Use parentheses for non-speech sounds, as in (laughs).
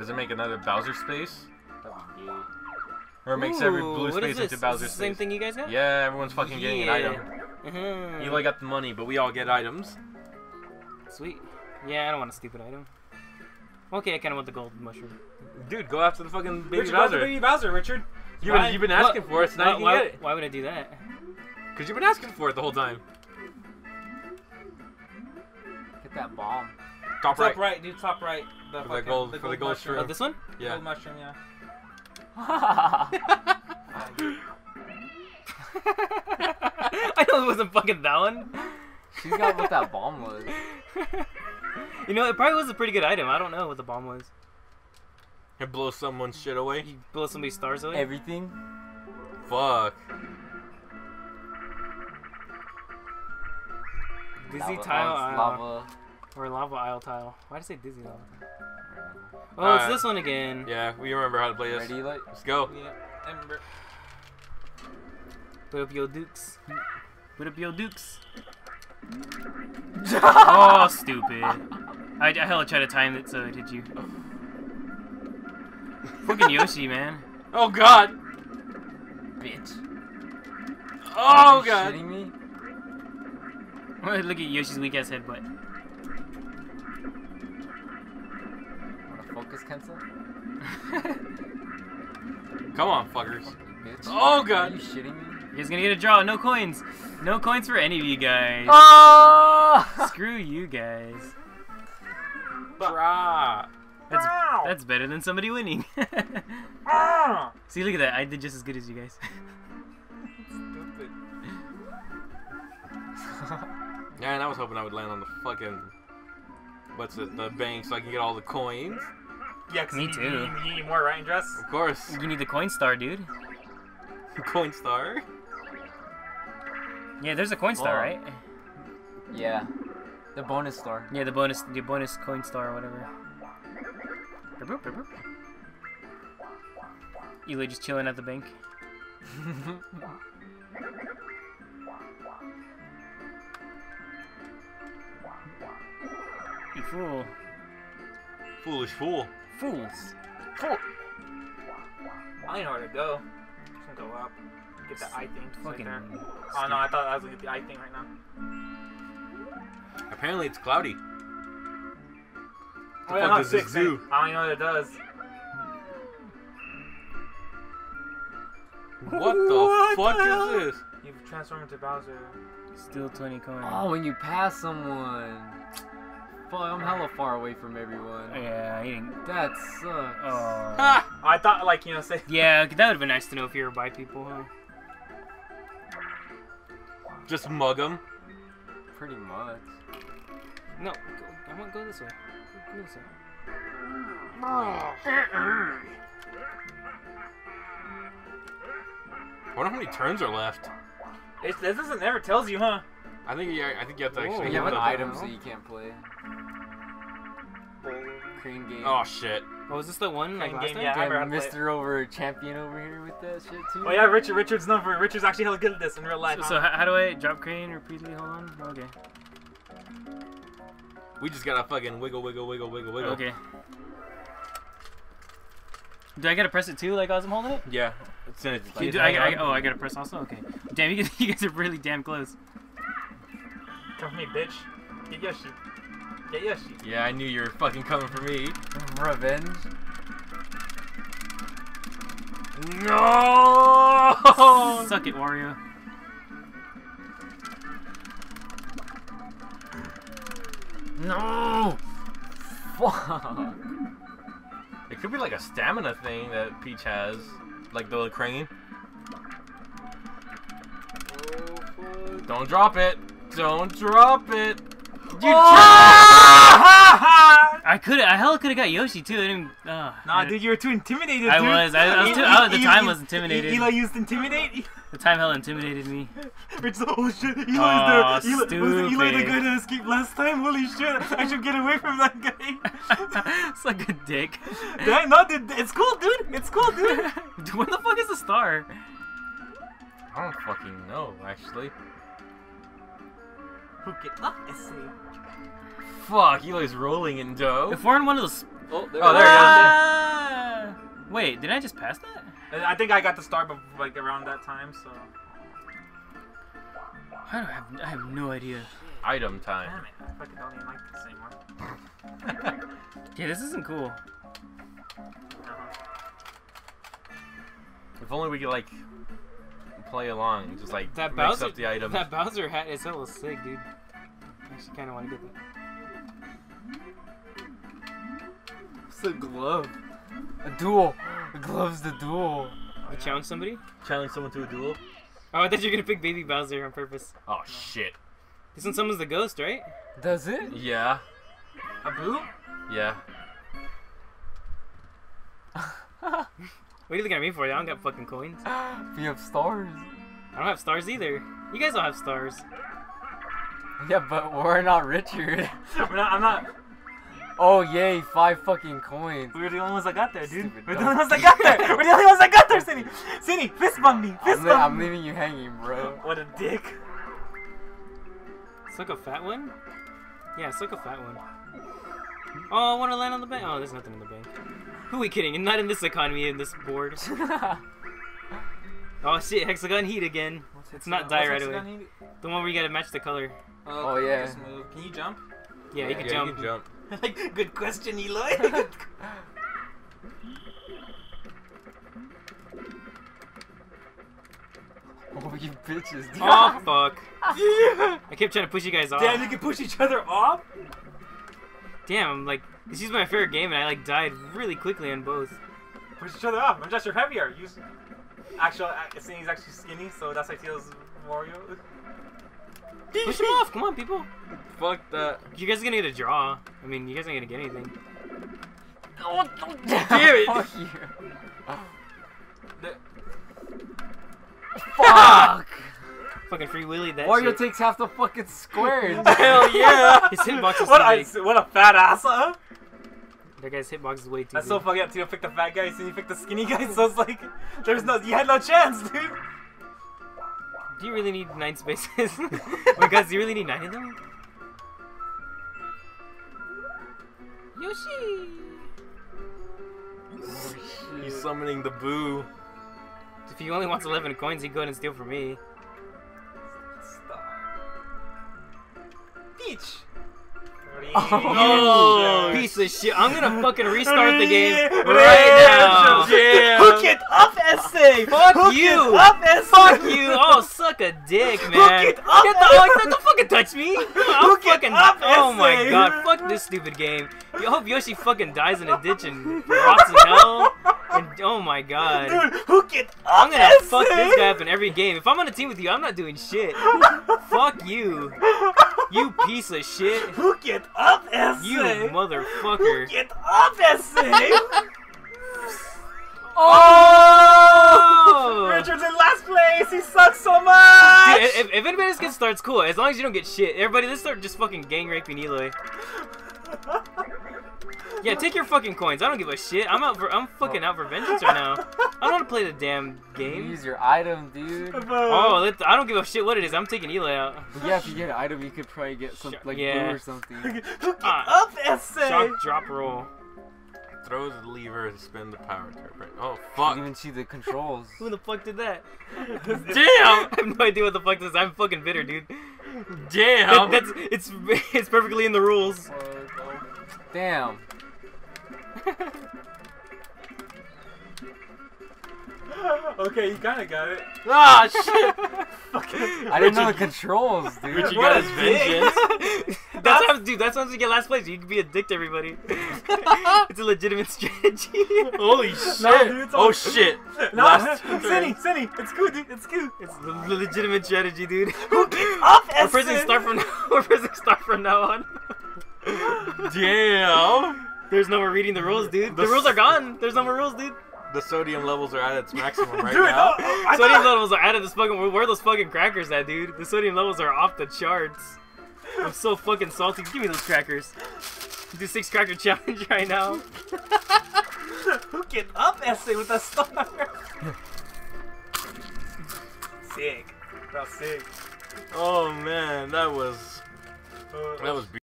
Does it make another Bowser space? That'd be gay. Or it makes every blue what is space this? into Bowser Is this the Same space? thing you guys got? Yeah, everyone's fucking getting an item. Mhm. Eli got the money, but we all get items. Sweet. Yeah, I don't want a stupid item. Okay, I kind of want the gold mushroom. Dude, go after the fucking baby Richard, go after Bowser. baby Bowser, Richard. You've been, you've been asking for it, so now why, you why, can get it. why would I do that? Because you've been asking for it the whole time. Get that bomb. Top Top right. right, dude. Top right. The For the fucking- gold- for the gold mushroom. Oh, this one? Yeah. Gold mushroom, yeah. (laughs) I know it wasn't fucking that one. She's got what that bomb was. (laughs) you know, it probably was a pretty good item. I don't know what the bomb was. It blows someone's shit away. You blow somebody's stars away. Everything. Fuck. Dizzy Lava- tile oh, lava. Uh, Or lava aisle tile. Why did I say dizzy lava? Oh, Alright. it's this one again. Yeah, we remember how to play this. Ready, like? Let's go. Yeah. Ember. Put up your dukes. Put up your dukes. (laughs) oh, stupid. I, I hella tried to time it so it hit you. Fucking Yoshi, man. Oh god. Bitch. Oh Are you god. shitting me? Look at Yoshi's weak ass headbutt. Focus, Kensa? Come on, fuckers. Bitch. Oh Are god. you shitting me? You guys gonna get a draw. No coins. No coins for any of you guys. Oh! (laughs) Screw you guys. Brah. That's that's better than somebody winning. (laughs) See, look at that. I did just as good as you guys. Stupid. (laughs) Yeah, and I was hoping I would land on the fucking what's it, the bank, so I can get all the coins. Yeah, 'cause Me you, too. You, you, you need more, right, dress? Of course. you need the coin star, dude. (laughs) Coin star. Yeah, there's a coin star, Oh. right? yeah. The bonus star. Yeah, the bonus, the bonus coin star or whatever. Boop, boop, boop, boop. Eli just chilling at the bank. (laughs) You fool. Foolish fool. Fools. I don't know where to go. Just gonna go up. Get the eye thing. just Right there. Oh no, I thought I was gonna get the eye thing right now. Apparently it's cloudy. Oh, yeah, fuck no, does this do? I don't even know what it does. What the What fuck the is this? You've transformed into Bowser. Still 20 coins. Oh, when you pass someone. Fuck, I'm hella far away from everyone. Yeah, he didn't. That sucks. Oh. Ha! (laughs) I thought, like, you know, say. Yeah, that would have been nice to know if you were by people, huh? Just mug them. Pretty much. No, go, I want to go this way. Go this way. I wonder how many turns are left. It, this doesn't ever tells you, huh? I think you, I think you have to Oh, actually You get have the an item. items that you can't play. Crane game. Oh shit. Oh, is this the one like last game, time? yeah. I Got remember how to play it. Mr. over champion over here with that shit too. Oh yeah, Richard. Richard's number. Richard's actually hella good at this in real life. So, huh? so how, how do I drop crane repeatedly? Hold on. Okay. We just gotta fucking wiggle, wiggle, wiggle, wiggle, wiggle. Okay. Do I gotta press it too, like as I'm holding it? Yeah. It's in it. Do- do I, I, oh, I gotta press also. Okay. Damn, you guys, (laughs) you guys are really damn close. Come for me, bitch. Get Yoshi. Get Yoshi. Yeah, I knew you were fucking coming for me. Revenge. No! Suck it, Wario. No. Fuck. It could be like a stamina thing that Peach has, like the crane. Don't drop it. Don't drop it. You (laughs) I could, I hell could have got Yoshi too. I didn't. Uh, Nah, dude, you were too intimidated. I dude. was. I- I was too- I the time was intimidated. Eli used intimidate. The time hell intimidated me. Richard's like, oh shit, Eli's Aw, there. Eli, was Eli the guy that escaped last time? Holy shit, I should get away from that guy. (laughs) Suck a dick. (laughs) Dang, no, dude, it's cool, dude. It's cool, dude. Where the fuck is the star? I don't fucking know, actually. Hook it up, I say. Fuck, Eli's rolling in dough. If we're in one of those Oh, there, Oh, there you go. Ah! Wait, did I just pass that? I think I got the star, bef- like around that time. So I don't have. I have no idea. Item damn time. it, I fucking don't even like this anymore. (laughs) Yeah, this isn't cool. Uh-huh. If only we could like play along, just like That mix Bowser. up the items. That Bowser hat is hella sick, dude. I actually kind of want to get that. It's a glove. A duel. The glove's the duel. You challenge somebody? Challenge someone to a duel. Oh, I thought you were gonna pick Baby Bowser on purpose. Oh shit. This one summons the ghost, right? Does it? Yeah. A boo? Yeah. (laughs) What are you looking at me for? I don't got fucking coins. (gasps) we have stars. I don't have stars either. You guys don't have stars. Yeah, but we're not Richard. (laughs) We're not, I'm not. Oh yay, five fucking coins. We were the only ones that got there, dude. Stupid We're the only ones that got there. (laughs) We're the only ones that got there, Cindy. Cindy, fist bump me. Fist I'm, bump I'm leaving you hanging, bro. What a dick. It's like a fat one? Yeah, it's like a fat one. Oh, I want to land on the bank. Oh, there's nothing in the bank. Who are we kidding? Not in this economy, in this board. (laughs) Oh shit, hexagon heat again. It's not die right away. The one where you gotta match the color. Oh, yeah. this move. Can you jump? Yeah, you can yeah, jump. You can jump. (laughs) like, good question, Eloy. (laughs) oh, you bitches. dude. Oh fuck! yeah. I kept trying to push you guys off. Damn, you can push each other off. Damn, like this is my favorite game, and I like died really quickly on both. Push each other off. I'm just you're heavier. You. Actual, uh, Cindy's actually skinny, so that's why feels Wario. Push him off! Come on, people. Fuck that. You guys are gonna get a draw. I mean, you guys aren't gonna get anything. Oh (laughs) Damn it. Fuck you. (laughs) The- Fuck! Fucking free willy that Wario shit. takes half the fucking square. (laughs) Hell yeah. His hitbox is what too a what a fat ass, huh? That guy's hitbox is way too That's big. so fucking up. You pick the fat guys and you pick the skinny guys, (laughs) so it's like there's no you had no chance, dude. Do you really need nine spaces? (laughs) Oh Wait, guys, do you really need nine of them? Yoshi! He's summoning the boo. If he only wants 11 coins, he can go ahead and steal from me. Oh, Peach. piece of shit. I'm gonna fucking restart the game right now. Yeah. Hook it up, ese. Fuck Hook you. Up, ese. Fuck you! (laughs) Oh, suck a dick, man. Hook it up, Get the, oh, don't, don't fucking touch me! (laughs) I'm Hook it fucking. up, oh my god! Fuck this stupid game. I hope Yoshi fucking dies in a ditch and rots in hell. And oh my god. Dude, hook it up, I'm gonna ese. fuck this guy up in every game. If I'm on a team with you, I'm not doing shit. fuck you. You piece of shit. Hook it up, ese. You motherfucker. Hook it up, ese. (laughs) Oh! (laughs) Richard's in last place. He sucks so much. Dude, if, if anybody else gets starts, cool. As long as you don't get shit. Everybody, let's start just fucking gang raping Eloy. Yeah, take your fucking coins. I don't give a shit. I'm out for. I'm fucking out for vengeance right now. I don't want to play the damn game. Use your item, dude. Oh, let I don't give a shit what it is. I'm taking Eloy out. But yeah, if you get an item, you could probably get some like yeah. blue or something. (laughs) Hook it Ah. up, ese. Shock, drop, roll. Throws the lever and spin the power turret. Oh You fuck. can even see the controls. (laughs) Who the fuck did that? (laughs) Damn. (laughs) I have no idea what the fuck this is. I'm fucking bitter, dude. That, Damn. that's it's it's perfectly in the rules. Damn. okay, you kind of got it. Ah shit. I didn't know the controls, dude. Richie What got his dick. vengeance. (laughs) That's how, dude. That's how you get last place. You can be a dick to everybody. (laughs) it's a legitimate strategy. Holy (laughs) shit. No, dude, it's oh, all- oh shit. No, Last Cindy, Cindy, it's good, dude. It's good. It's the legitimate strategy, dude. It up, We're pressing start from now. We're pressing start from now on. Damn. There's no more reading the rules, dude. The The rules are gone. There's no more rules, dude. The sodium levels are at its maximum right Dude, now. no, I Sodium thought- levels are out of this fucking. Where are those fucking crackers at, dude? The sodium levels are off the charts. I'm so fucking salty. Give me those crackers. Do six cracker (laughs) challenge right now. Hook it up, ese with a star. sick. That's sick. Oh man, that was that was